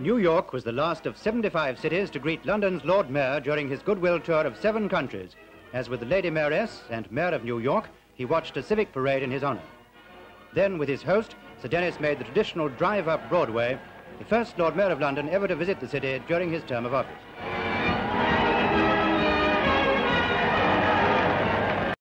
New York was the last of 75 cities to greet London's Lord Mayor during his goodwill tour of seven countries. As with the Lady Mayoress and Mayor of New York, he watched a civic parade in his honor. Then, with his host, Sir Denys made the traditional drive up Broadway, the first Lord Mayor of London ever to visit the city during his term of office.